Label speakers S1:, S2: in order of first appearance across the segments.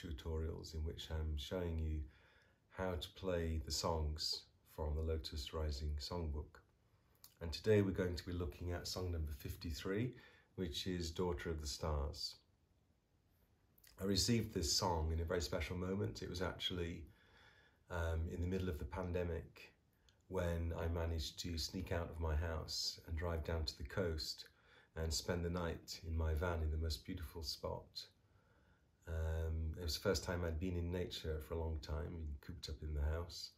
S1: tutorials in which I'm showing you how to play the songs from the Lotus Rising songbook. And today we're going to be looking at song number 53, which is Daughter of the Stars. I received this song in a very special moment. It was actually um, in the middle of the pandemic when I managed to sneak out of my house and drive down to the coast and spend the night in my van in the most beautiful spot. Um, it was the first time I'd been in nature for a long time, cooped up in the house.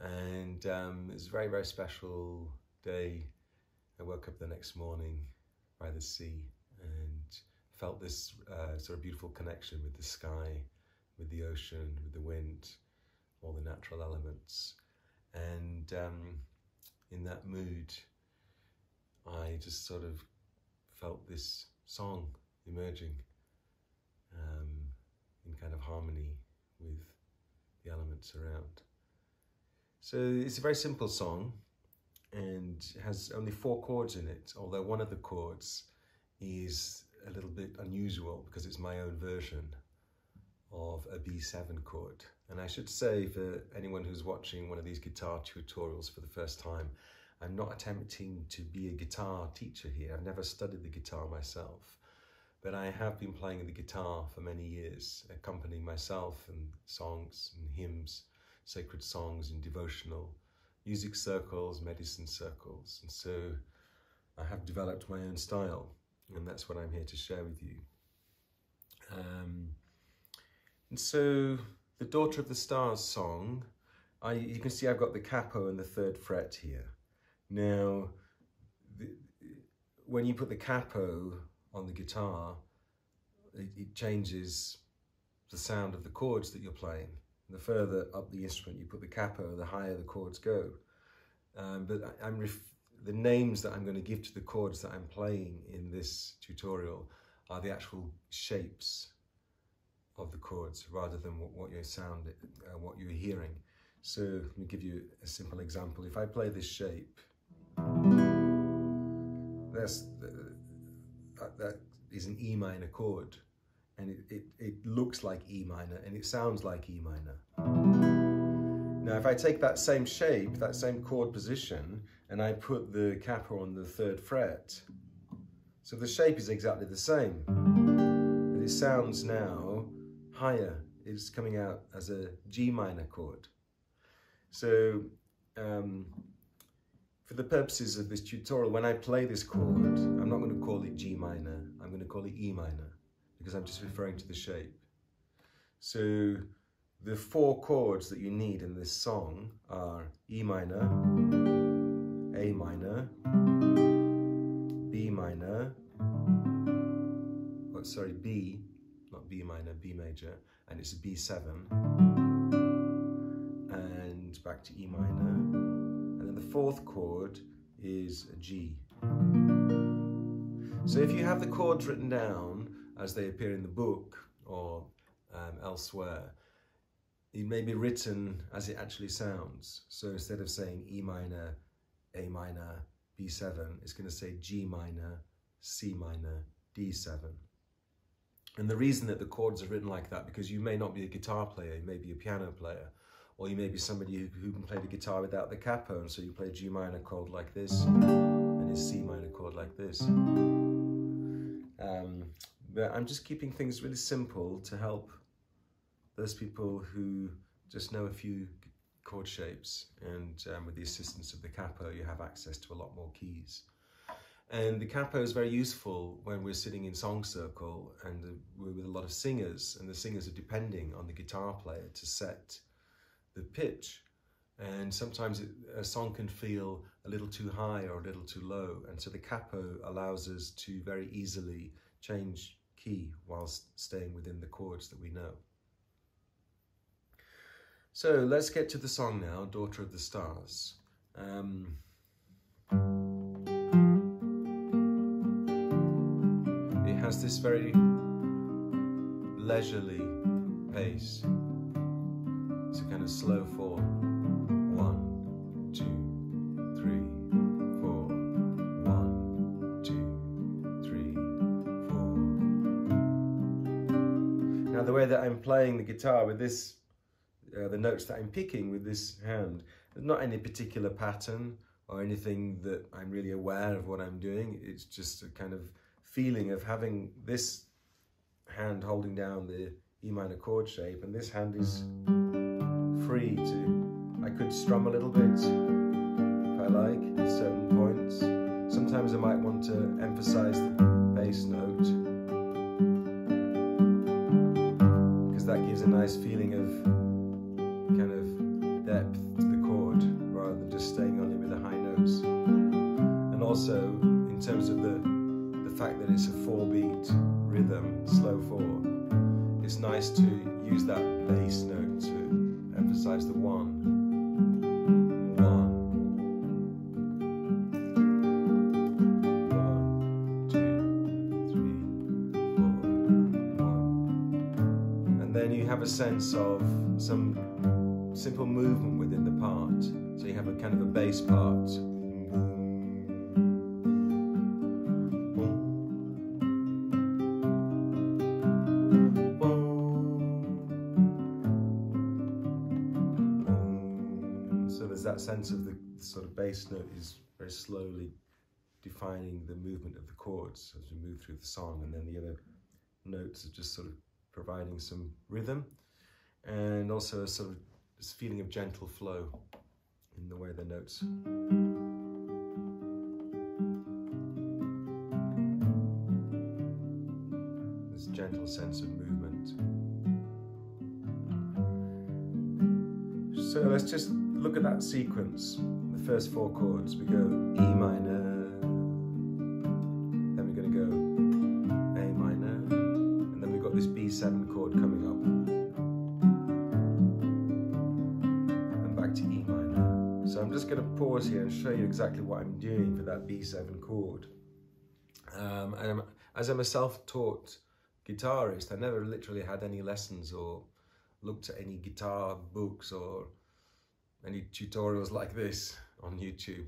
S1: And um, it was a very, very special day. I woke up the next morning by the sea and felt this uh, sort of beautiful connection with the sky, with the ocean, with the wind, all the natural elements. And um, in that mood, I just sort of felt this song emerging um, in kind of harmony with the elements around. So it's a very simple song and has only four chords in it, although one of the chords is a little bit unusual because it's my own version of a B7 chord. And I should say for anyone who's watching one of these guitar tutorials for the first time, I'm not attempting to be a guitar teacher here. I've never studied the guitar myself, but I have been playing the guitar for many years, accompanying myself in songs and hymns, sacred songs and devotional music circles, medicine circles. And so I have developed my own style and that's what I'm here to share with you. Um, and so the Daughter of the Stars song, I, you can see I've got the capo and the third fret here. Now, the, when you put the capo on the guitar, it, it, changes the sound of the chords that you're playing. The further up the instrument you put the capo, the higher the chords go. Um, but I, am the names that I'm going to give to the chords that I'm playing in this tutorial are the actual shapes of the chords rather than what, what you're sound, uh, what you're hearing. So let me give you a simple example. If I play this shape, that's that, that is an E minor chord, and it, it, it looks like E minor and it sounds like E minor. Now, if I take that same shape, that same chord position, and I put the capo on the third fret, so the shape is exactly the same, but it sounds now higher. It's coming out as a G minor chord. So um, for the purposes of this tutorial, when I play this chord, I'm not going to call it G minor, I'm going to call it E minor because I'm just referring to the shape. So the four chords that you need in this song are E minor, A minor, B minor, oh, sorry, B, not B minor, B major, and it's a B7, and back to E minor, the fourth chord is G. So if you have the chords written down as they appear in the book or um, elsewhere, it may be written as it actually sounds. So instead of saying E minor, A minor, B7, it's going to say G minor, C minor, D7. And the reason that the chords are written like that, because you may not be a guitar player, you may be a piano player, or you may be somebody who, who can play the guitar without the capo, and so you play a G minor chord like this, and a C minor chord like this. Um, but I'm just keeping things really simple to help those people who just know a few chord shapes, and um, with the assistance of the capo, you have access to a lot more keys. And the capo is very useful when we're sitting in song circle and we're with a lot of singers and the singers are depending on the guitar player to set the pitch. And sometimes it, a song can feel a little too high or a little too low. And so the capo allows us to very easily change key whilst staying within the chords that we know. So let's get to the song now, Daughter of the Stars. Um, has this very leisurely pace. It's kind of slow fall. One, two, three, four. One, two, three, four. Now the way that I'm playing the guitar with this, uh, the notes that I'm picking with this hand, there's not any particular pattern or anything that I'm really aware of what I'm doing. It's just a kind of feeling of having this hand holding down the E minor chord shape and this hand is free to, I could strum a little bit if I like at certain points. Sometimes I might want to emphasize the bass note because that gives a nice feeling of kind of depth to the chord rather than just staying only with the high notes. And also in terms of the the fact that it's a four beat rhythm, slow four, it's nice to use that bass note emphasize the one. Then you have a sense of some simple movement within the part. So you have a kind of a bass part. Is very slowly defining the movement of the chords as we move through the song and then the other notes are just sort of providing some rhythm and also a sort of this feeling of gentle flow in the way the notes. This gentle sense of movement. So let's just look at that sequence. The first four chords. We go E minor, then we're going to go A minor, and then we've got this B7 chord coming up. And back to E minor. So I'm just going to pause here and show you exactly what I'm doing for that B7 chord. Um, and I'm, as I'm a self-taught guitarist, I never literally had any lessons or looked at any guitar books or any tutorials like this on YouTube.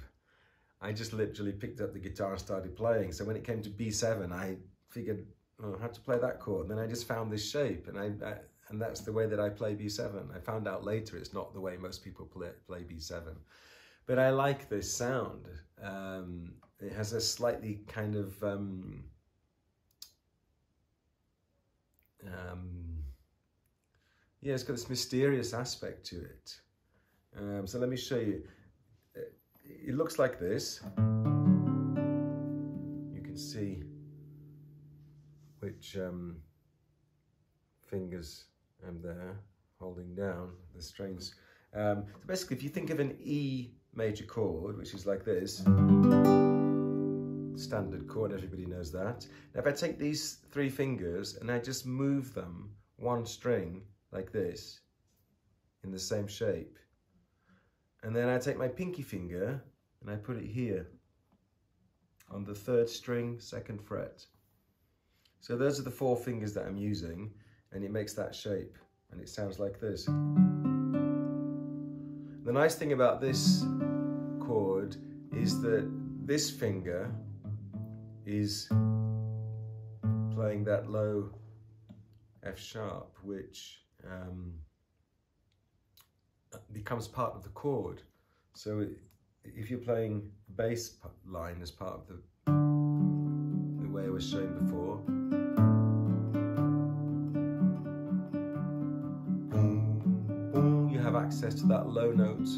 S1: I just literally picked up the guitar and started playing. So when it came to B7, I figured oh, how to play that chord. And then I just found this shape and I, I, and that's the way that I play B7. I found out later it's not the way most people play, play B7. But I like this sound. Um, it has a slightly kind of um, um, yeah, it's got this mysterious aspect to it. Um, so let me show you. It looks like this. You can see which um, fingers I'm there holding down the strings. Um, so basically, if you think of an E major chord, which is like this, standard chord, everybody knows that. Now, if I take these three fingers and I just move them one string like this, in the same shape, and then I take my pinky finger and I put it here on the third string, second fret. So those are the four fingers that I'm using and it makes that shape and it sounds like this. The nice thing about this chord is that this finger is playing that low F sharp, which um, becomes part of the chord. So if you're playing bass line as part of the, the way I was showing before, you have access to that low note.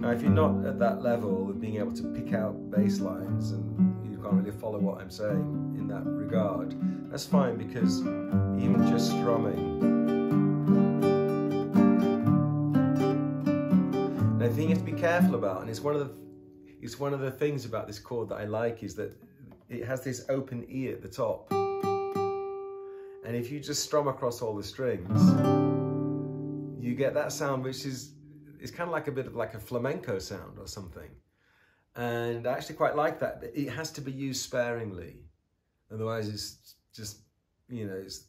S1: Now, if you're not at that level of being able to pick out bass lines and can't really follow what I'm saying in that regard, that's fine because even just strumming Now, the thing you have to be careful about, and it's one of the it's one of the things about this chord that I like is that it has this open E at the top. And if you just strum across all the strings, you get that sound which is it's kind of like a bit of like a flamenco sound or something. And I actually quite like that. It has to be used sparingly. Otherwise it's just, you know, it's,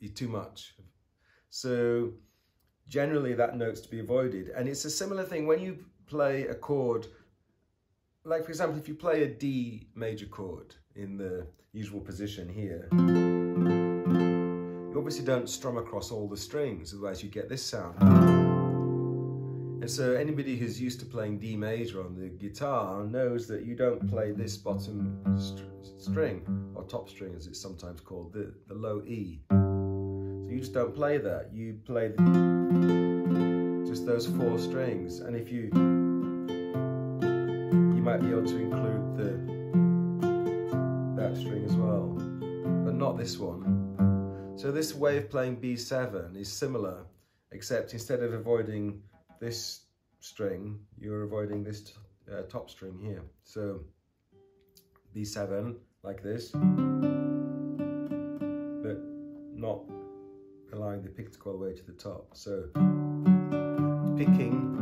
S1: it's too much. So generally that note's to be avoided. And it's a similar thing when you play a chord like for example, if you play a D major chord in the usual position here, you obviously don't strum across all the strings, otherwise you get this sound. And so anybody who's used to playing D major on the guitar knows that you don't play this bottom st string, or top string as it's sometimes called, the, the low E. So you just don't play that, you play the, just those four strings. And if you you might be able to include the that string as well, but not this one. So this way of playing B7 is similar, except instead of avoiding this string, you're avoiding this uh, top string here. So B7 like this, but not allowing the pick to go all the way to the top. So picking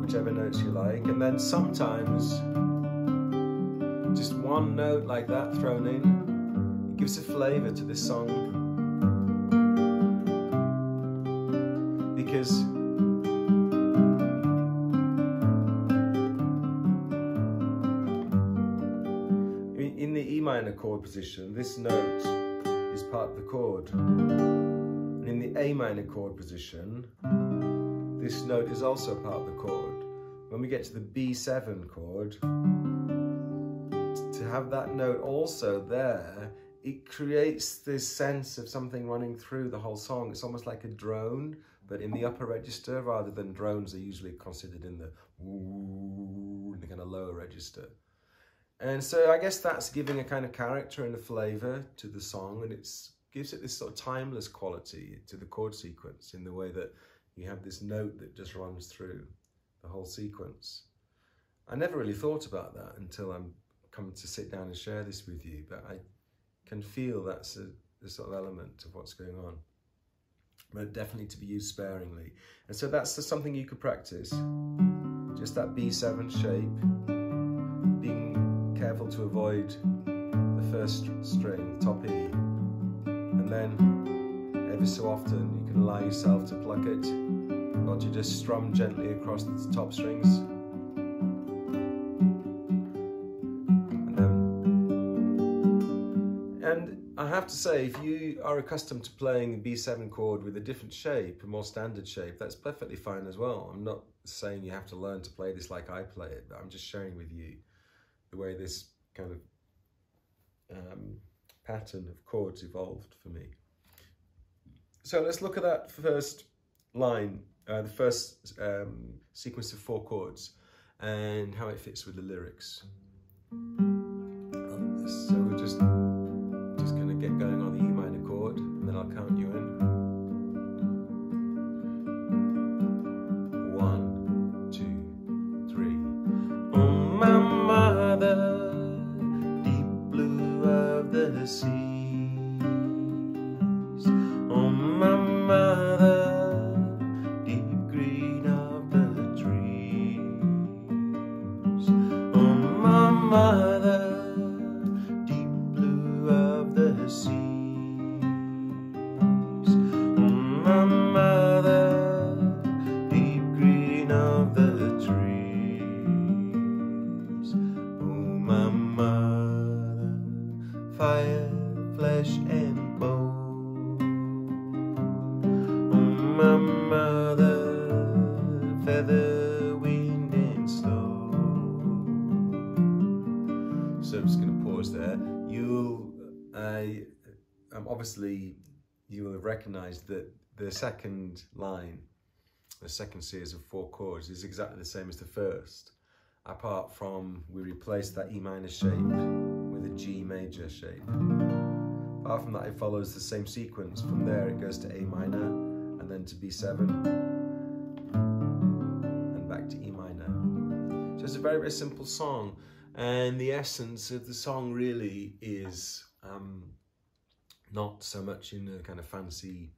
S1: whichever notes you like, and then sometimes just one note like that thrown in, it gives a flavour to this song. Because chord position, this note is part of the chord. And in the A minor chord position, this note is also part of the chord. When we get to the B7 chord, to have that note also there, it creates this sense of something running through the whole song. It's almost like a drone, but in the upper register rather than drones are usually considered in the in the kind of lower register. And so I guess that's giving a kind of character and a flavour to the song and it gives it this sort of timeless quality to the chord sequence in the way that you have this note that just runs through the whole sequence. I never really thought about that until I'm coming to sit down and share this with you, but I can feel that's a, a sort of element of what's going on. But definitely to be used sparingly. And so that's something you could practice. Just that B7 shape, careful to avoid the first string, top E, and then every so often you can allow yourself to pluck it or to just strum gently across the top strings. And, um, and I have to say, if you are accustomed to playing a B7 chord with a different shape, a more standard shape, that's perfectly fine as well. I'm not saying you have to learn to play this like I play it, but I'm just sharing with you the way this kind of um, pattern of chords evolved for me. So let's look at that first line, uh, the first um, sequence of four chords, and how it fits with the lyrics. So we're just just that the second line, the second series of four chords is exactly the same as the first, apart from we replaced that E minor shape with a G major shape. Apart from that, it follows the same sequence. From there, it goes to A minor, and then to B7, and back to E minor. So it's a very, very simple song, and the essence of the song really is um, not so much in a kind of fancy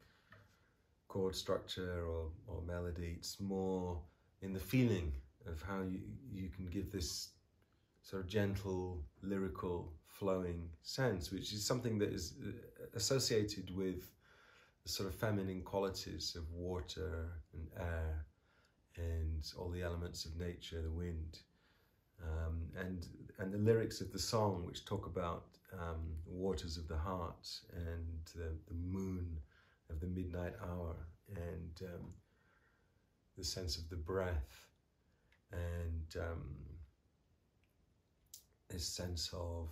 S1: chord structure or, or melody. It's more in the feeling of how you, you can give this sort of gentle, lyrical, flowing sense, which is something that is uh, associated with the sort of feminine qualities of water and air and all the elements of nature, the wind. Um, and, and the lyrics of the song, which talk about um, waters of the heart and the, the moon of the midnight hour and um, the sense of the breath and um, this sense of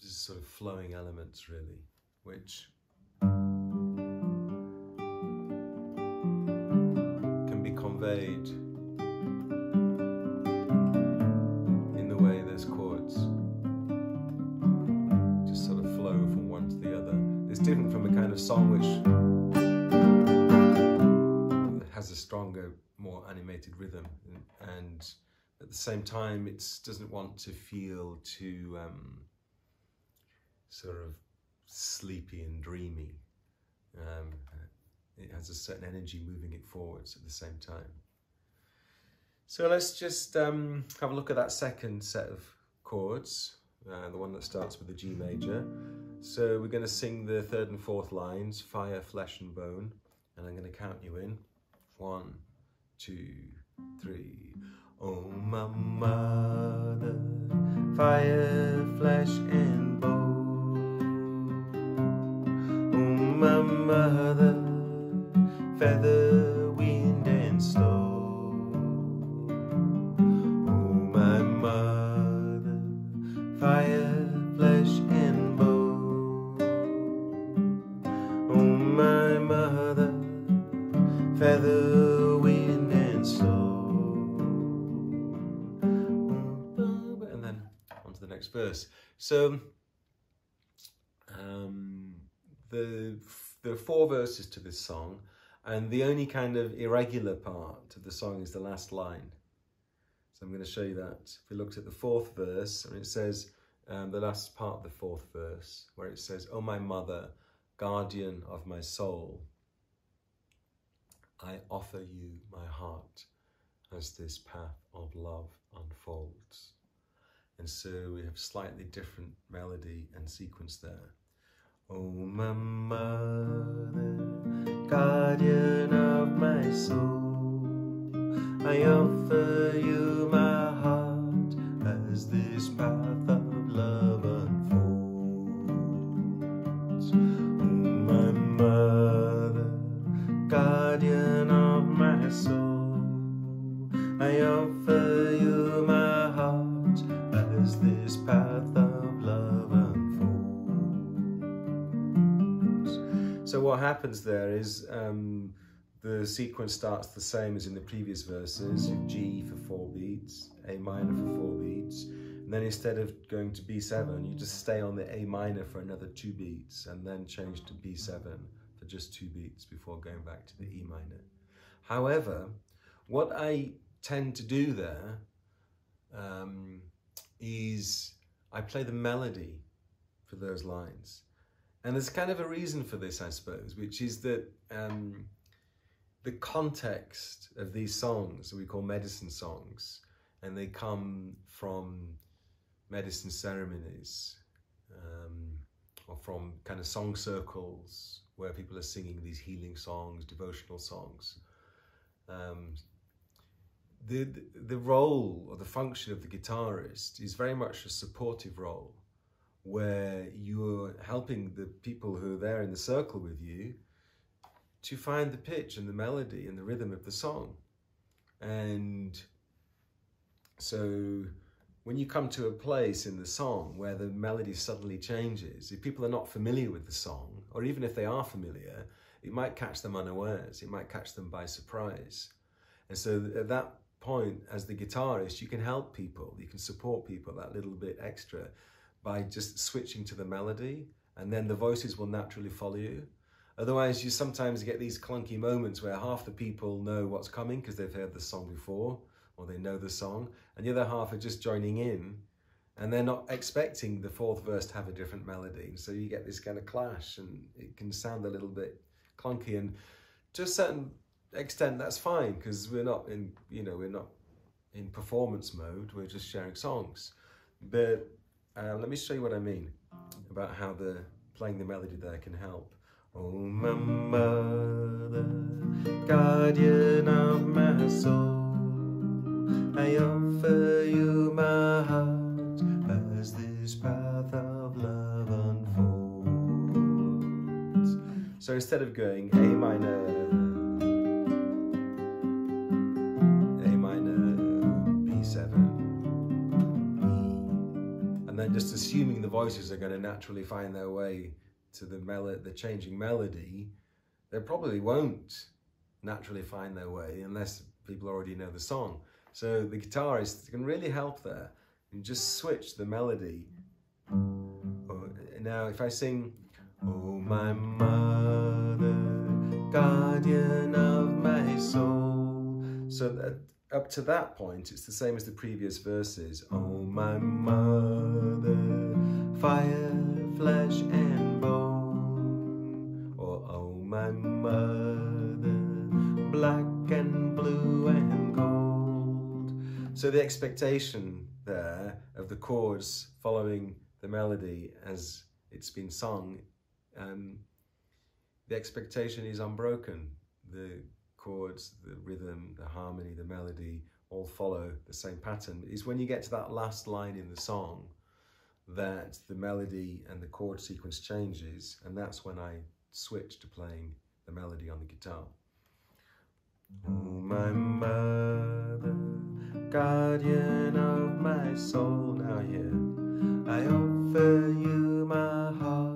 S1: just sort of flowing elements really which can be conveyed song which has a stronger more animated rhythm and at the same time it doesn't want to feel too um, sort of sleepy and dreamy. Um, it has a certain energy moving it forwards at the same time. So let's just um, have a look at that second set of chords, uh, the one that starts with the G major. So we're going to sing the third and fourth lines, fire, flesh and bone, and I'm going to count you in. One, two, three. Oh, my mother, fire, flesh and this song, and the only kind of irregular part of the song is the last line. So I'm going to show you that. If we looked at the fourth verse, and it says um, the last part of the fourth verse, where it says, "Oh my mother, guardian of my soul." I offer you my heart as this path of love unfolds. And so we have slightly different melody and sequence there. Oh, my mother, guardian of my soul, I offer you my heart as this path happens there is um, the sequence starts the same as in the previous verses, G for four beats, A minor for four beats, and then instead of going to B7, you just stay on the A minor for another two beats, and then change to B7 for just two beats before going back to the E minor. However, what I tend to do there um, is I play the melody for those lines. And there's kind of a reason for this, I suppose, which is that um, the context of these songs we call medicine songs, and they come from medicine ceremonies um, or from kind of song circles where people are singing these healing songs, devotional songs. Um, the, the role or the function of the guitarist is very much a supportive role where you're helping the people who are there in the circle with you to find the pitch and the melody and the rhythm of the song. And so when you come to a place in the song where the melody suddenly changes, if people are not familiar with the song, or even if they are familiar, it might catch them unawares, it might catch them by surprise. And so at that point, as the guitarist, you can help people, you can support people that little bit extra by just switching to the melody, and then the voices will naturally follow you. Otherwise, you sometimes get these clunky moments where half the people know what's coming because they've heard the song before or they know the song, and the other half are just joining in and they're not expecting the fourth verse to have a different melody. So you get this kind of clash and it can sound a little bit clunky. And to a certain extent, that's fine because we're not in, you know, we're not in performance mode, we're just sharing songs. But uh, let me show you what I mean about how the playing the melody there can help. Oh, my mother, guardian of my soul, I offer you my heart as this path of love unfolds. So instead of going A minor, and then just assuming the voices are going to naturally find their way to the mel the changing melody, they probably won't naturally find their way unless people already know the song. So the guitarist can really help there. You just switch the melody. Oh, now if I sing, Oh my mother, guardian of my soul. So that up to that point, it's the same as the previous verses. Oh my mother, fire, flesh and bone. Or oh my mother, black and blue and gold. So the expectation there of the chords following the melody as it's been sung, um, the expectation is unbroken. The chords, the rhythm, the harmony, the melody all follow the same pattern. Is when you get to that last line in the song that the melody and the chord sequence changes, and that's when I switch to playing the melody on the guitar. Oh, my mother, guardian of my soul, now here I offer you my heart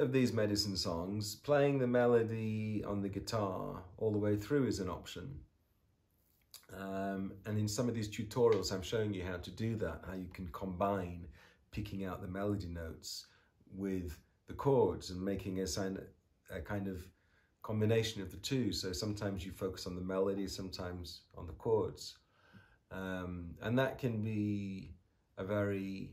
S1: of these medicine songs, playing the melody on the guitar all the way through is an option. Um, and in some of these tutorials, I'm showing you how to do that, how you can combine picking out the melody notes with the chords and making a, sign, a kind of combination of the two. So sometimes you focus on the melody, sometimes on the chords. Um, and that can be a very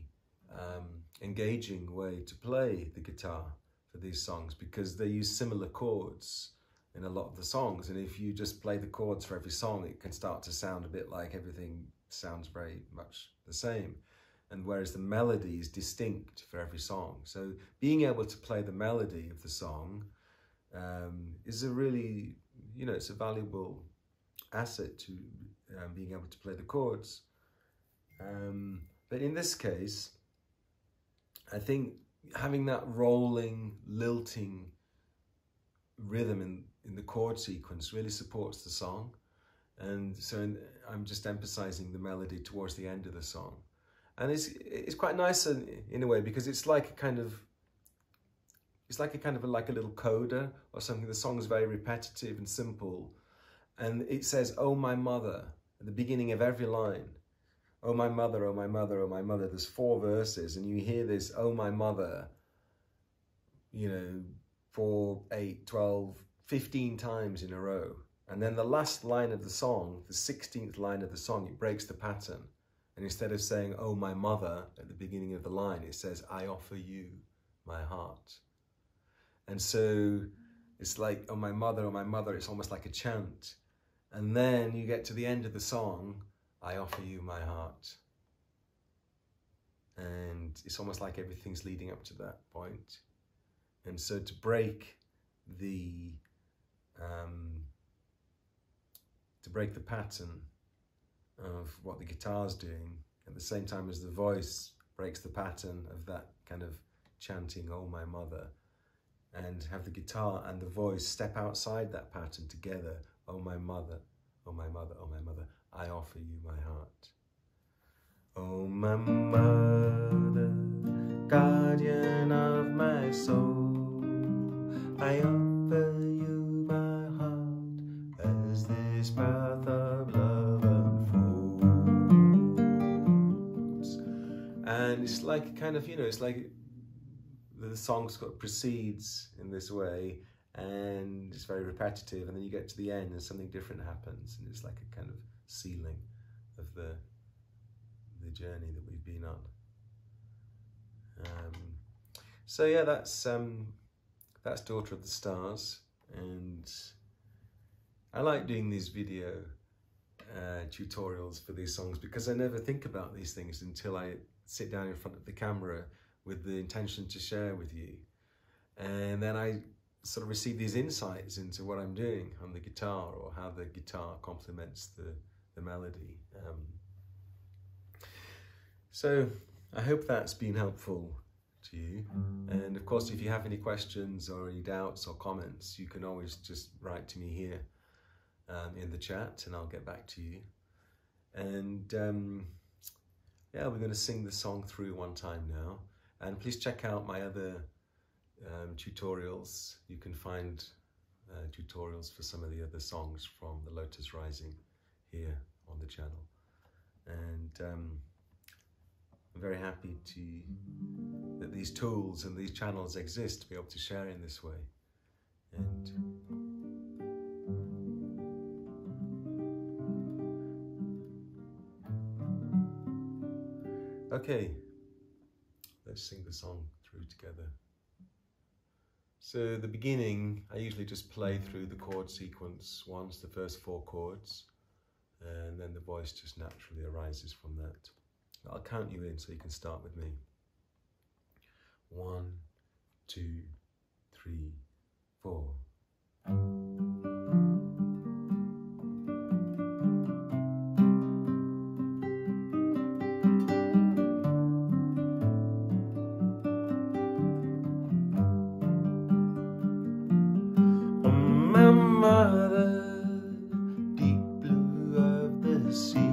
S1: um, engaging way to play the guitar for these songs because they use similar chords in a lot of the songs. And if you just play the chords for every song, it can start to sound a bit like everything sounds very much the same. And whereas the melody is distinct for every song. So being able to play the melody of the song um, is a really, you know, it's a valuable asset to um, being able to play the chords. Um, but in this case, I think having that rolling, lilting rhythm in, in the chord sequence really supports the song. And so in, I'm just emphasizing the melody towards the end of the song. And it's, it's quite nice in, in a way because it's like a kind of, it's like a kind of a, like a little coda or something. The song is very repetitive and simple. And it says, oh my mother, at the beginning of every line. Oh my mother, oh my mother, oh my mother. There's four verses and you hear this, oh my mother, you know, four, eight, 12, 15 times in a row. And then the last line of the song, the 16th line of the song, it breaks the pattern. And instead of saying, oh my mother, at the beginning of the line, it says, I offer you my heart. And so it's like, oh my mother, oh my mother, it's almost like a chant. And then you get to the end of the song, I offer you my heart. And it's almost like everything's leading up to that point. And so to break the um, to break the pattern of what the guitar's doing at the same time as the voice breaks the pattern of that kind of chanting, Oh my mother, and have the guitar and the voice step outside that pattern together, Oh my mother, oh my mother, oh my mother, I offer you my heart. Oh my mother, guardian of my soul, I offer you my heart as this path of love unfolds. And it's like kind of, you know, it's like the song sort proceeds in this way and it's very repetitive and then you get to the end and something different happens and it's like a kind of sealing of the the journey that we've been on. Um, so yeah, that's um, that's Daughter of the Stars, and I like doing these video uh, tutorials for these songs because I never think about these things until I sit down in front of the camera with the intention to share with you, and then I sort of receive these insights into what I'm doing on the guitar or how the guitar complements the the melody. Um, so I hope that's been helpful to you. And of course, if you have any questions or any doubts or comments, you can always just write to me here um, in the chat and I'll get back to you. And um, yeah, we're going to sing the song through one time now. And please check out my other um, tutorials. You can find uh, tutorials for some of the other songs from the Lotus Rising here on the channel. And um, I'm very happy to that these tools and these channels exist to be able to share in this way. And okay, let's sing the song through together. So the beginning, I usually just play through the chord sequence once, the first four chords, and then the voice just naturally arises from that. I'll count you in so you can start with me. One, two, three, four.
S2: Humming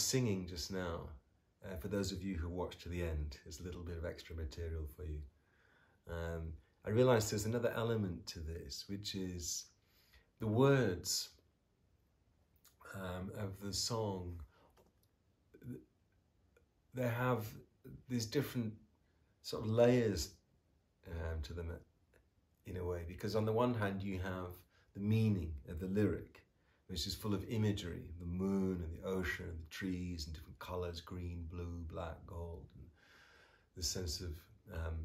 S1: singing just now, uh, for those of you who watched to the end, there's a little bit of extra material for you. Um, I realized there's another element to this, which is the words um, of the song. They have these different sort of layers um, to them in a way, because on the one hand, you have the meaning of the lyric, which is full of imagery the moon and the ocean and the trees and different colors green, blue, black, gold, and the sense of um,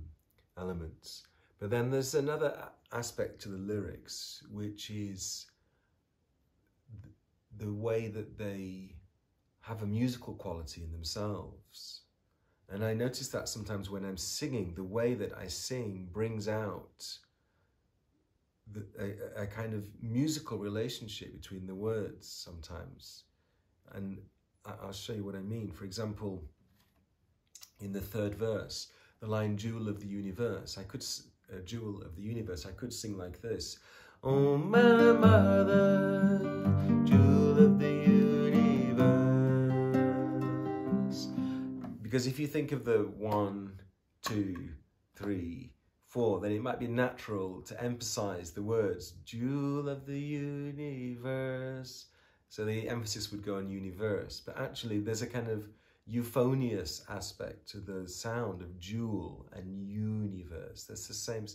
S1: elements. But then there's another aspect to the lyrics, which is the way that they have a musical quality in themselves. And I notice that sometimes when I'm singing, the way that I sing brings out the, a, a, kind of musical relationship between the words sometimes. And I'll show you what I mean. For example, in the third verse, the line jewel of the universe, I could, uh, jewel of the universe, I could sing like this. Oh, my mother, jewel of the universe. Because if you think of the one, two, three, four, then it might be natural to emphasize the words jewel of the universe. So the emphasis would go on universe, but actually there's a kind of euphonious aspect to the sound of jewel and universe. That's the same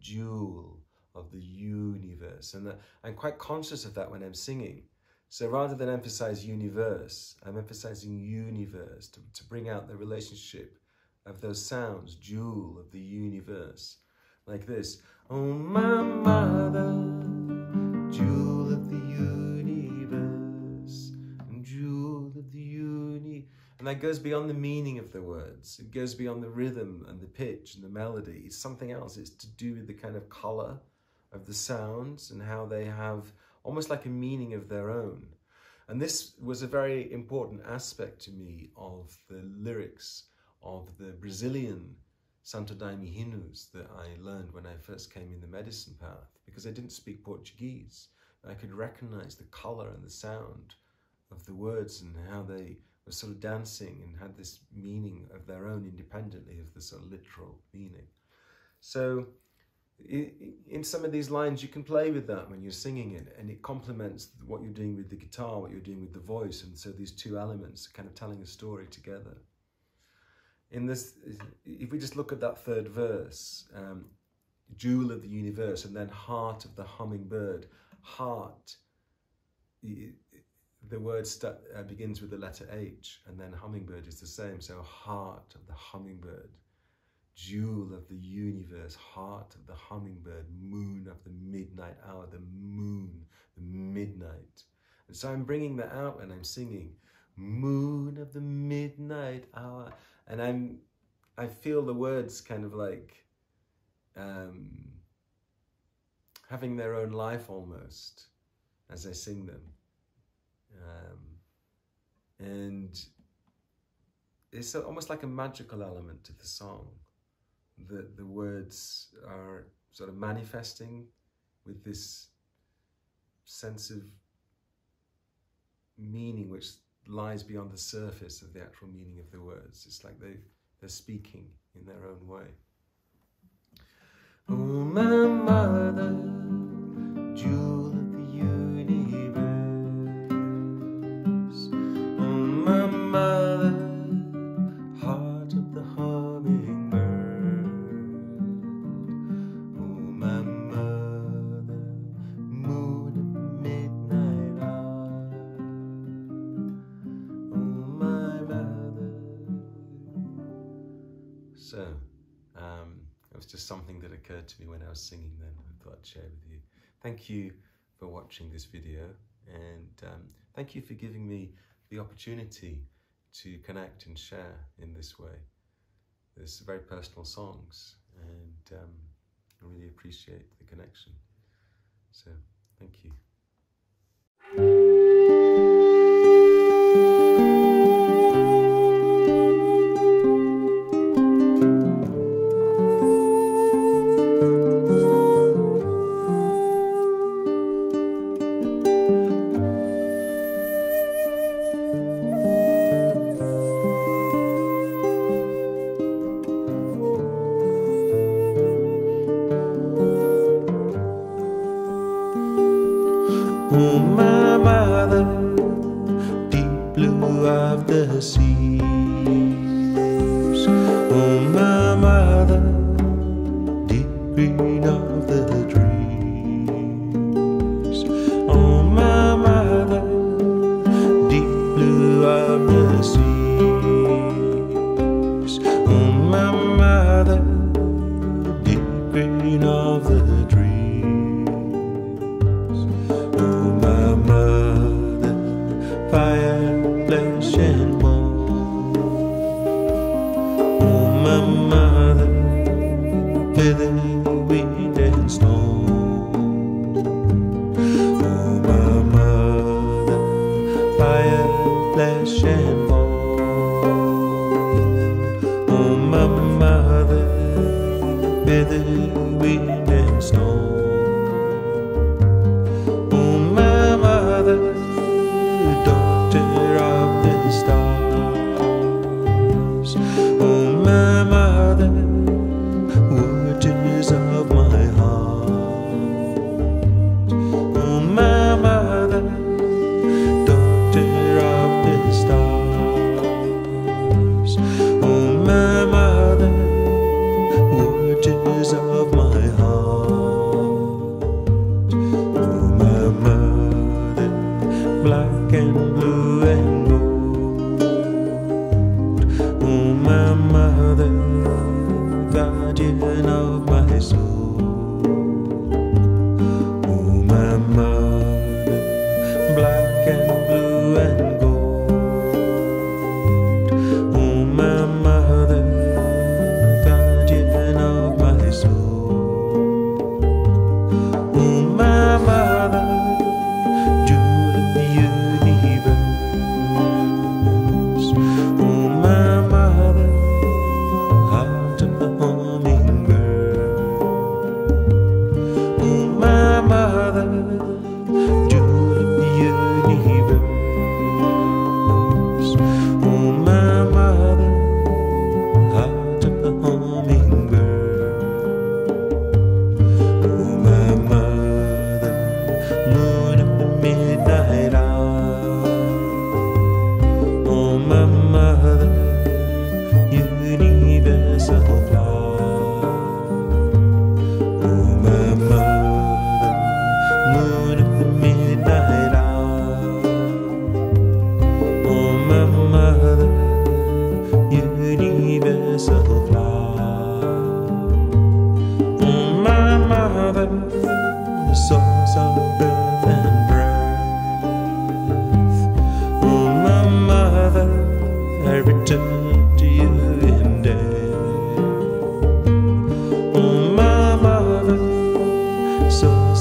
S1: jewel of the universe. And uh, I'm quite conscious of that when I'm singing. So rather than emphasize universe, I'm emphasizing universe to, to bring out the relationship of those sounds, jewel of the universe. Like this. Oh, my mother, jewel of the universe, jewel of the uni. And that goes beyond the meaning of the words. It goes beyond the rhythm and the pitch and the melody. It's something else. It's to do with the kind of color of the sounds and how they have almost like a meaning of their own. And this was a very important aspect to me of the lyrics of the Brazilian Santo Daime Hinos that I learned when I first came in the medicine path because I didn't speak Portuguese. I could recognize the color and the sound of the words and how they were sort of dancing and had this meaning of their own independently of the sort of literal meaning. So in some of these lines, you can play with that when you're singing it, and it complements what you're doing with the guitar, what you're doing with the voice, and so these two elements are kind of telling a story together. In this, if we just look at that third verse, um, jewel of the universe, and then heart of the hummingbird, heart, the word uh, begins with the letter H, and then hummingbird is the same, so heart of the hummingbird jewel of the universe, heart of the hummingbird, moon of the midnight hour, the moon, the midnight. And so I'm bringing that out and I'm singing, Moon of the midnight hour. And I'm, I feel the words kind of like um, having their own life almost as I sing them. Um, and it's almost like a magical element to the song that the words are sort of manifesting with this sense of meaning which lies beyond the surface of the actual meaning of the words. It's like they, they're speaking in their own way. Oh, my mother, was just something that occurred to me when I was singing then. I thought I'd share with you. Thank you for watching this video and um, thank you for giving me the opportunity to connect and share in this way. There's very personal songs and um, I really appreciate the connection. So, thank you.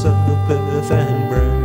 S1: of birth and
S2: birth.